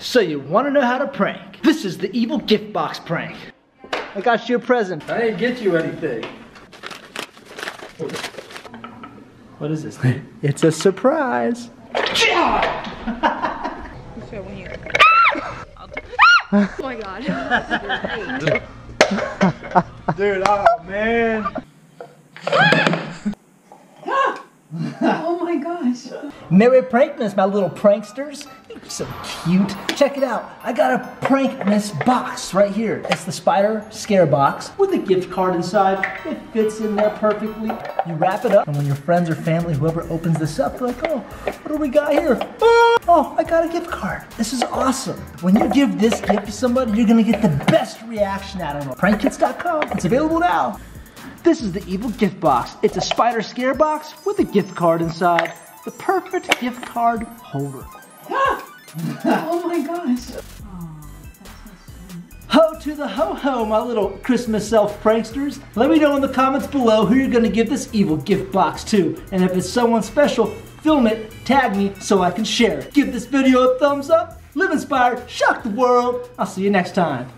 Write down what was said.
So you want to know how to prank? This is the evil gift box prank. I got you a present. I didn't get you anything. What is this? it's a surprise. So oh my god. Dude, oh man. oh my gosh. Merry Prankmas, my little pranksters. You're so cute. Check it out. I got a Prankmas box right here. It's the Spider Scare Box with a gift card inside. It fits in there perfectly. You wrap it up, and when your friends or family, whoever opens this up, they're like, oh, what do we got here? Oh, oh, I got a gift card. This is awesome. When you give this gift to somebody, you're gonna get the best reaction out of them. Prankkits.com. It's available now. This is the evil gift box. It's a spider scare box with a gift card inside. The perfect gift card holder. Oh my gosh. Ho to the ho ho, my little Christmas self pranksters. Let me know in the comments below who you're gonna give this evil gift box to. And if it's someone special, film it, tag me so I can share it. Give this video a thumbs up, live inspired, shock the world. I'll see you next time.